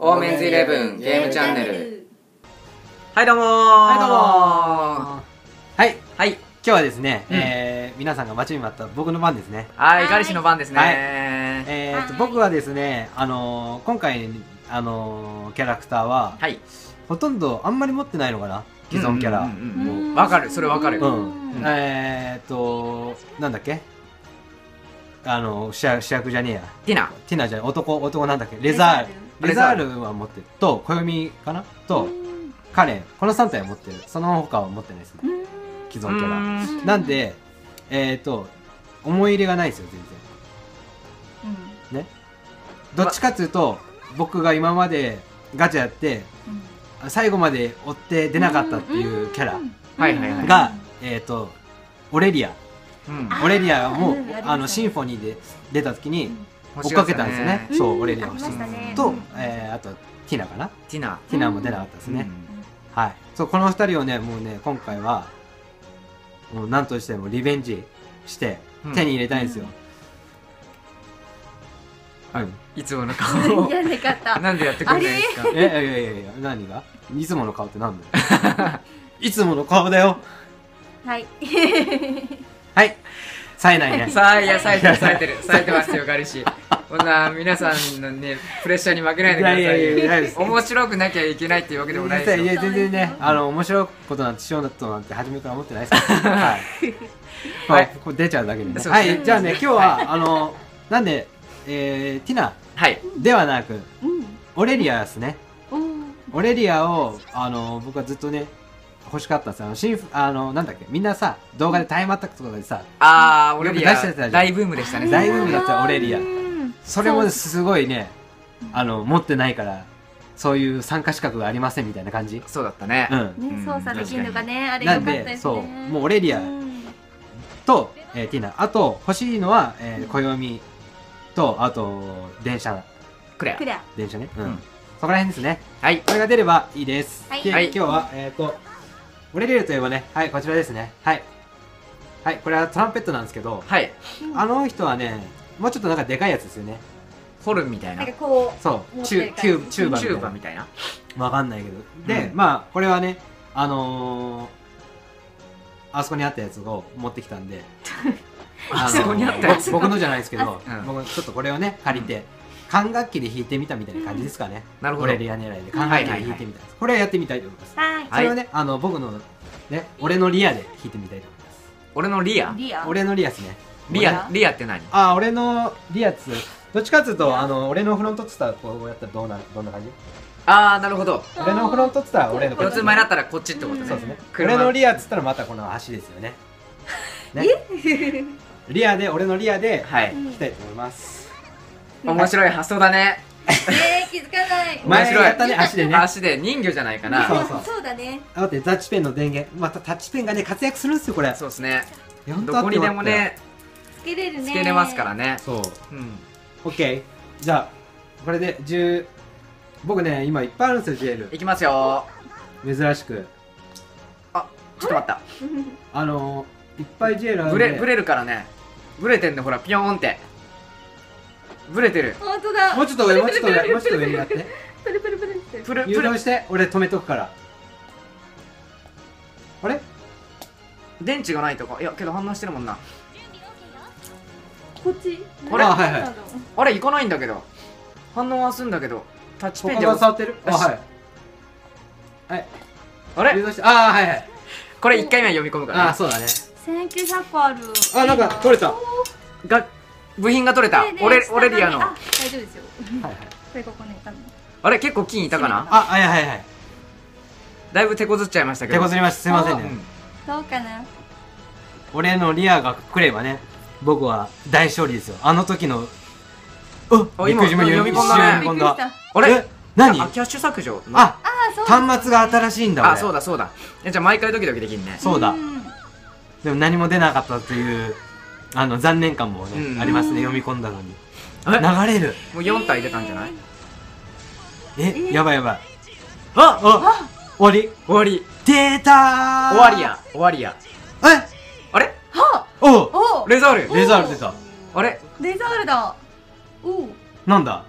オーメンズイレブンゲームチャンネル。はいどうもー。はいどうもはいはい。今日はですね、うん。えー皆さんが待ちに待った僕の番ですね。はいはいガリシの番ですね。はい。はえーとはい。僕はですねあのー今回あのーキャラクターは、い。ほとんどあんまり持ってないのかな？既存キャラ。うんうんうんわかる。それわかる。ううん。んえーとなんだっけ？あの主役主役じゃねえや。ティナ。ティナじゃない。男男なんだっけ？レザー。ルレザールは持ってる。と暦かな？とカレンこの3体は持ってる。その他は持ってないですね。既存キャラ。うん。なんで、えっ、と、思い入れがないですよ、全然。ね？どっちかっていうと、僕が今までガチャやって、最後まで追って出なかったっていうキャラはいはいはい。が、えっ、と、オレリア。うん。あオレリアも、うんあの、シンフォニーで出た時にうん追っかけたんですよね。うんそう、オレリアをありましたねとうん、えーあと、ティナかな？ティナティナも出なかったですね。うんはい。そう、この二人をね、もうね、今回は、もう何としてもリベンジして、うん手に入れたいんですよ。うん。いつもの顔を なかったなんでやってくれないんですか？え、いやいやいやいや、何が？いつもの顔ってなんだ？よ。いつもの顔だよ。はいはい。冴えないね。さ あいや冴えてる冴えてる冴えてますよガリシこんな皆さんのねプレッシャーに負けないでくださいいやいやいや大丈夫です面白くなきゃいけないっていうわけでもないですよいや全然ね、あの、面白いことなんてしようだとなんて初めから思ってないですから。はい。ははいい。これ出ちゃうだけでね。はい。じゃあね、今日は、あの、なんで、えー、ティナはいではなく、うんオレリアですね。うんオレリアを、あの、僕はずっとね、欲しかったんですよ。あの、シンフ、あの、なんだっけ、みんなさ、動画でタイムアタックとかでさ、あーオレリよく出してたじゃん。ア大ブームでしたね。大ブームだったよオレリア。うんそれもすごいね、あの、持ってないから、そういう参加資格がありませんみたいな感じ？そうだったね。うん。ね操作できるのがねあれなんで、よかったですね。そう、もうオレリア。うんと、えーティナ、あと、欲しいのは、えー、暦と、あと、電車、クレア。クリア。電車ね。うん。うん。そこら辺ですね。はい。これが出ればいいです。はい。ではい。今日は、えっ、と、オレリアといえばね、はい、こちらですね。はい。はい、これはトランペットなんですけど、はいあの人はね、もうちょっとなんかでかいやつですよね。ホルンみたいななんかこうそう、チュチューバチューみたいバみたいなな。わかんないけど。で、うんまあ、これはね、あのー、あそこにあったやつを持ってきたんで、あそこにあったやつ僕僕のじゃないですけど、うん僕ちょっとこれをね、借りて、管楽器で弾いてみたみたいな感じですかね。なるほど。オレリア狙いで。管楽器で弾いてみたいです。これはやってみたいと思います。はい。それをね、あの、僕の、ね、俺のリアで弾いてみたいと思います。俺のリア？リア？俺のリアですね。リア？リアって何？あ、俺のリアっつう、どっちかっつうと、あの、俺のフロントっつったらこうやったらどうなる、どんな感じ？ああなるほど。俺のフロントっつったら俺のこっち四つ前だったらこっちってことね。そうですね。車。俺のリアっつったらまたこの足ですよね。ね。リアで、俺のリアで、はい。弾きたいと思います。面白い発想だね。えー気づかない。面白い前やったね、足でね。足で。人魚じゃないかな。そうそう。そうだね。あ、待って、タッチペンの電源。またタッチペンがね、活躍するんですよ、これ。そうですね。どこにでもねつけれるね。つけれますからね。そう。うん。オッケー。じゃあ、これで10、僕ね、今いっぱいあるんですよ、いきますよ。珍しく。あちょっと待った。あのー、いっぱい JL あるんで。ブレブレるからね。ブレてんのほらピヨーンってブレてる。本当だ。もうちょっと上、もうちょっと上、もうちょっと上にやって。プルプルプルって。プルプ誘ル導して、俺止めとくから。あれ？電池がないとか。いやけど反応してるもんな。こっち？あれ？あはいはい。あれ行かないんだけど。反応はすんだけど。タッチペン他じゃが触ってる？あ、はい。はい。あれ？誘導して、あー、はいはい。これ1回目は読み込むから、ね、そうだね。1900個ある。あ、なんか取れた。はが部品が取れた。ねえねえオレ下にオレリアの。あ大丈夫ですよ。いはい。これここね多分。あれ結構金いたかな？あ、はいはいはい。だいぶ手こずっちゃいましたけ手どこずりました。すいませんうね。どうかな？俺のリアが来ればね、僕は大勝利ですよ。あの時の、うあ今読み込んだね。読み込んだ。あれ？え何？あキャッシュ削除あ、あそう端末が新しいんだ、俺。あそうだそうだ。えじゃあ毎回ドキドキできんね。そうだ。ん。でも何も出なかったという、あの、残念感もね、うん。ありますね、読み込んだのに。え？流れる。もう4体出たんじゃない？え、やばいやばい。ああ終わり。終わり。出たー。終わりや。終わりや。え？あれ？はおう。おレザール。レザール出た。あれ？レザールだ。おう。なんだ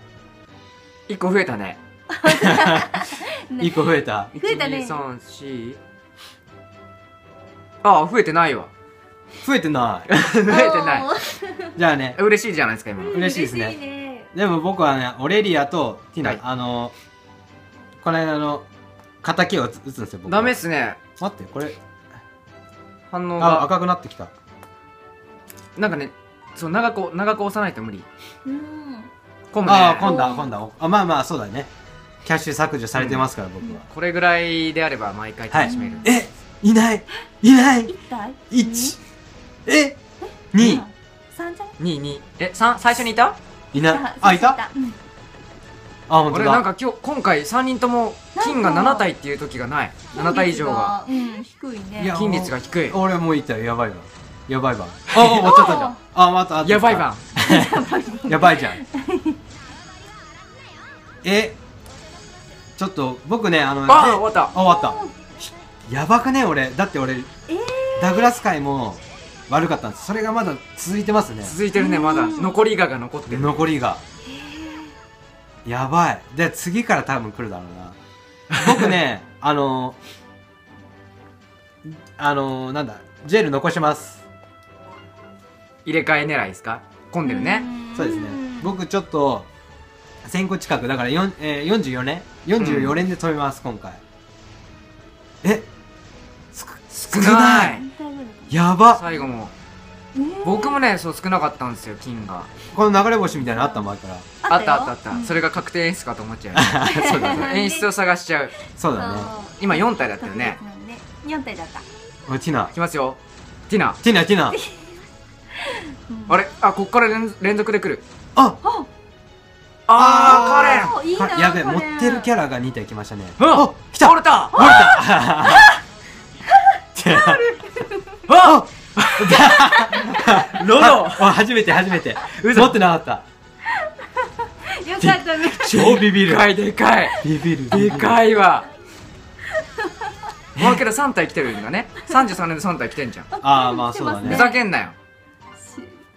？1個増えたね。1個増えた？増えたね。123ああ増えてないわ増えてない。増えてない。じゃあね 嬉しいじゃないですか今。の嬉しいですね。でも僕はねオレリアとティナ、はい。あのこの間の敵を打つ打つんですよ僕は。ダメっすね。待ってこれ。あ反応が。赤くなってきた。なんかねそう長く長く押さないと無理。うん。混むね。ああ今度は今度はあまあまあそうだね。キャッシュ削除されてますから、僕は。これぐらいであれば毎回楽しめる、えいない。いない。一体？1え？2三じゃない？2二え三最初にいた？いない。ああいた？うん。あ本当だ。俺なんか今日今回3人とも金が7体っていう時がない。7体以上が。うん低いね。いや金率が低い。俺もういたよやばいわ。やばいわああ終わっちゃったじゃんあまたあやばいわ やばいじゃん。え？ちょっと僕ねあのであ終わった。あ終わった。やばくね？俺。だって俺えー？ダグラス界も悪かったんです。それがまだ続いてますね。続いてるねまだ。うん残りがが残ってる。残りが。やばい。で次から多分来るだろうな。僕ね あのあのなんだジェル残します。入れ替え狙いですか？混んでるね。ん。そうですね。僕ちょっと1000個近くだから、4えー、44年？44年で止めます、今回。え？すく少ないやば。最後も。えー僕もねそう少なかったんですよ金が。この流れ星みたいなのあった前から。あったあよったあった、うん。それが確定演出かと思っちゃうよ そうだね。演出を探しちゃう。そうだね。今4体だったよね。特別なんで四体だった。おいティナ。いきますよ。ティナ。ティナティナ。うん。あれ？あこっから連連続で来る。あ！あ！あーカレン。おいいやべ持ってるキャラが2体来ましたね。ああ来た。折れた。折れた あ ロロ！あ初めて初めて。嘘。持ってなかった。よかったね。超ビビる。でかいでかい。ビビるでかいわ。まあけど3体来てるんだね33年で3体来てんじゃん。ああまあそうだふね。ざけんなよ。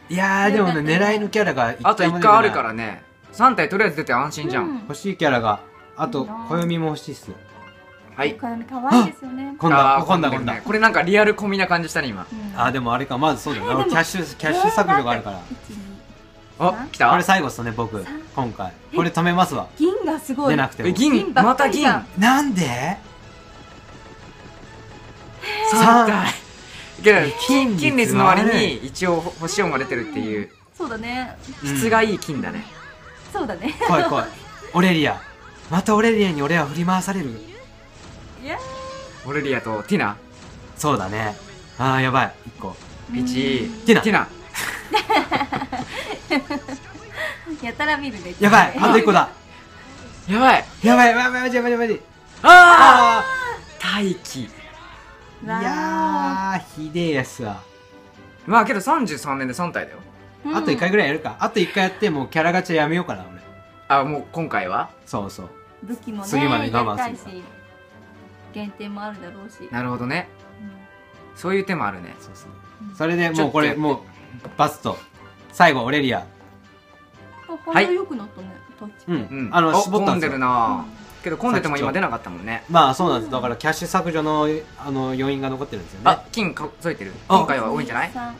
いやーでもね狙いのキャラがあと1一も出てない。回あるからね。3体とりあえず出て安心じゃん、うん欲しいキャラが。あと暦も欲しいっすはい。かわいいですよね。今度あー今度今度。混んでるねこれなんかリアル込みな感じしたね今。うんあーでもあれかまずそうだよ。キャッシュキャッシュ削除があるから。あ来た。これ最後っすね僕。三今回。これ止めますわ。銀がすごい。出なくても。え銀また銀。なんで？3体けど金金率の割悪に一応星4が出てるっていう。そうだね。質がいい金だね、そうだね。怖い怖い。オレリア。またオレリアに俺は振り回される？オレリアとティナ？そうだね。あーやばい。1個。1ティナ。ティナ。やたら見るね。やばい。あと1個だ。やばい。やばいやばいやばいやばいやばい。やばいああ大気。いやーひでえやつだ。まあけど33年で3体だよ。うん。あと1回ぐらいやるか。あと1回やってもうキャラガチャやめようかな俺。あもう今回は？そうそう。武器もね次まで我慢する限定もあるだろうし。なるほどね。うん。そういう手もあるね。そうそう。うん。それでもうこれもうバスト最後オレリア。あはい。鼻良くなったね。タッチうん、うん。あのお絞ったんですよ。混んでるな。けど混んでても今出なかったもんね。まあそうなんです。だからキャッシュ削除のあの余韻が残ってるんですよね。あ金数えてる。あ今回は多いんじゃない？三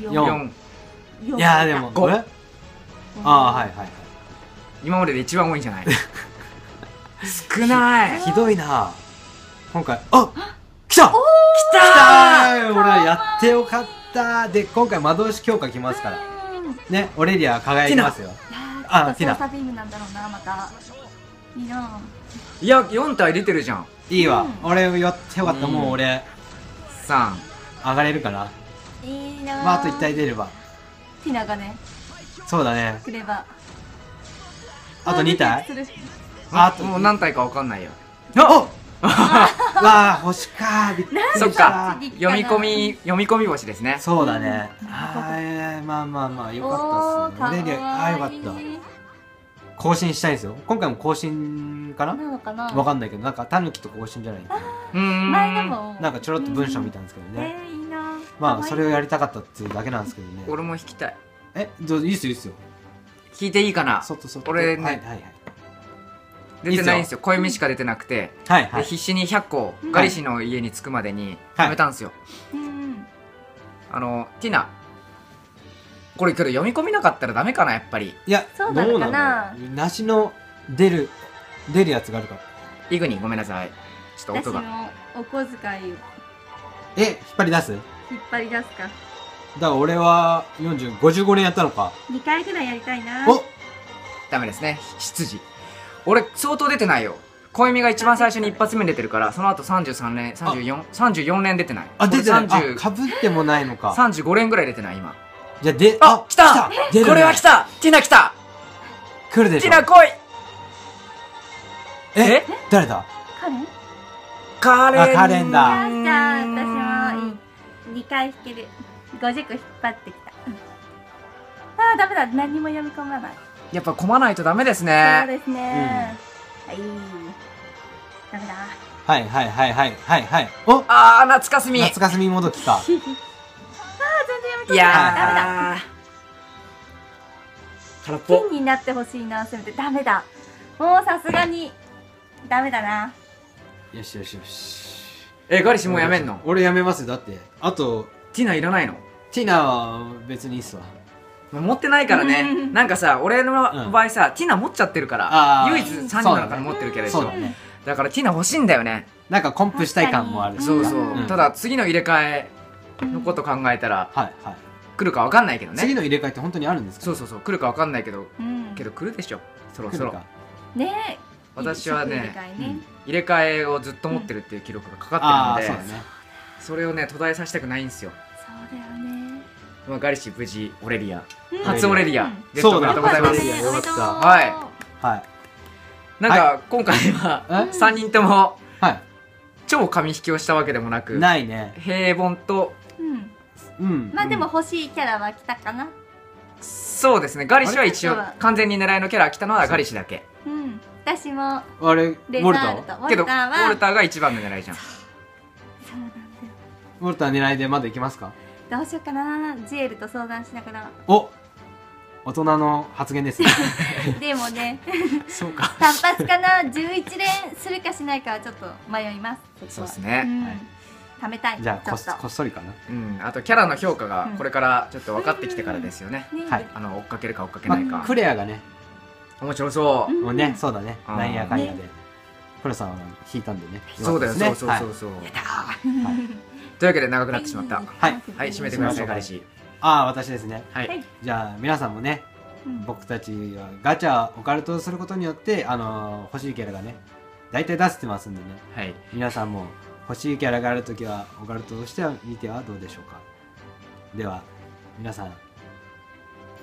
四。4いやーでも五。えああはいはいはい。今までで一番多いんじゃない。少ない。ひどいな今回。あ来た！来来たー！俺やってよかったで今回魔導士強化来ますから。うん。ねオレリア輝きますよ。ああティナ。ビームなんだろうなまた。いいないや4体出てるじゃん。いいわ、うん。俺やってよかった、うん。もう俺。3上がれるかないいなまああと1体出れば。ティナがねそうだね。くれば。あと2体？ああともう何体か分かんないよ。おわあ星かびっくりした。そっか。読み込み読み込み星ですね。そうだね。うん。はいまあまあまあよかったっすね。オレリアああよかった。更新したいんですよ。今回も更新かな？なのかな？わかんないけどなんかタヌキと更新じゃない？かうーん。前でも。なんかちょろっと文章見たんですけどね。えーいいな。まあそれをやりたたかったっていうだけなんですけどね。俺も弾きたい。えどういいっすよいいっすよ。弾いていいかな？そっとそっと。俺ね。はいはいはい出てないんですよ。小弓しか出てなくて、はいはい。で必死に100個ガリシの家に着くまでにはい。貯めたんですよ、うんあのティナこれけど読み込みなかったらダメかなやっぱり。いやそうなのかな？どうなんだろう。梨の出る出るやつがあるから。イグニごめんなさい。ちょっと私音が。もお小遣いを。え引っ張り出す？だか引っ張り出すか。ら俺は4055年やったのか。2回ぐらいやりたいな。おダメですね。執事俺相当出てないよ。小弓が一番最初に一発目に出てるからその後33連3434連出てない。あ出てない。かぶってもないのか。30 35連ぐらい出てない今。じゃあであ来た。出るね。これは来た。ティナ来た。来るでしょ。ティナ来い。え？誰だ？カレン？カレン。あカレンだ。あじゃあ私も2回引ける。50個引っ張ってきた。あーダメだ。何にも読み込まないやっぱ込まないとダメですそうねですね、はい。ダメだ。はいはいはいはいはい。はいお！あー懐かしみ。夏霞もどきか。あー全然読み込いめないダメだ。やー空っぽ。金になってほしいなせめて。ダメだ。もうさすがに。ダメだな。よしよしよし。えガリシもうやめんの？俺やめますよ。だって。あとティナいらないの？ティナは別にいいっすわ持ってないからね。うん。なんかさ俺のうん。場合さ、ティナ持っちゃってるから。唯一3人の中で持ってるキャラでしょだ,、からティナ欲しいんだよね。なんかコンプしたい感もあるし。そうそう、うん。ただ次の入れ替えのこと考えたらはいはい。来るか分かんないけどね。次の入れ替えって本当にあるんですか？そうそうそう。来るか分かんないけどうん。けど来るでしょ。そろそろ。ね。え私はね入れ替えね。入れ替えをずっと持ってるっていう記録がかあかってるので、あそね。それをね途絶えさせたくないんですよ、そうだよねまあ、ガリシ無事オレリア。うん。初オレリア。うん。ゲストとうございます。よかった。はい。はい。なんか今回はえ？3人ともは超紙引きをしたわけでもなくいないね。平凡とうん。うん。まあでも欲しいキャラは来たかな。そうですね。ガリシは一応完全に狙いのキャラ来たのはガリシだけ。うん。私もあれ？ウレォルター？ザールとウォけどウルターは。ォルターが一番の狙いじゃん。そうなんだよ。ウォルター狙いでまだいきますか？どうしようかな。ジエルと相談しながら。お大人の発言ですね。でもね。そうか。単発かな？11連するかしないかはちょっと迷います。うそうですね。ん。はい。貯めたい。じゃあここっそりかな。うん。あとキャラの評価がうん。これからちょっと分かってきてからですよね。ね。はい。あの追っかけるか追っかけまないか。あクレアがね。面白そう。うん。もうねそうだね。なん。やかんやで。ね。クレさんは引いたんでね。そうだよ。そうそうそうそうというわけで長くなってしまった。はい。はい。締めてください。ああ私ですね。はい。はい。じゃあ皆さんもねうん。僕たちはガチャオカルトをすることによってあのー欲しいキャラがね大体出せてますんでね。はい。皆さんも欲しいキャラがあるときはオカルトとしては見てはどうでしょうか。では皆さん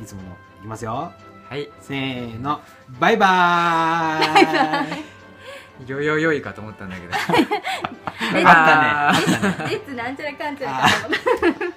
いつものいきますよ。はい。せーの。バイバーイよよよいかと思ったんだけど。レ あったね。あー。ッツなんちゃらかんちゃらかと思った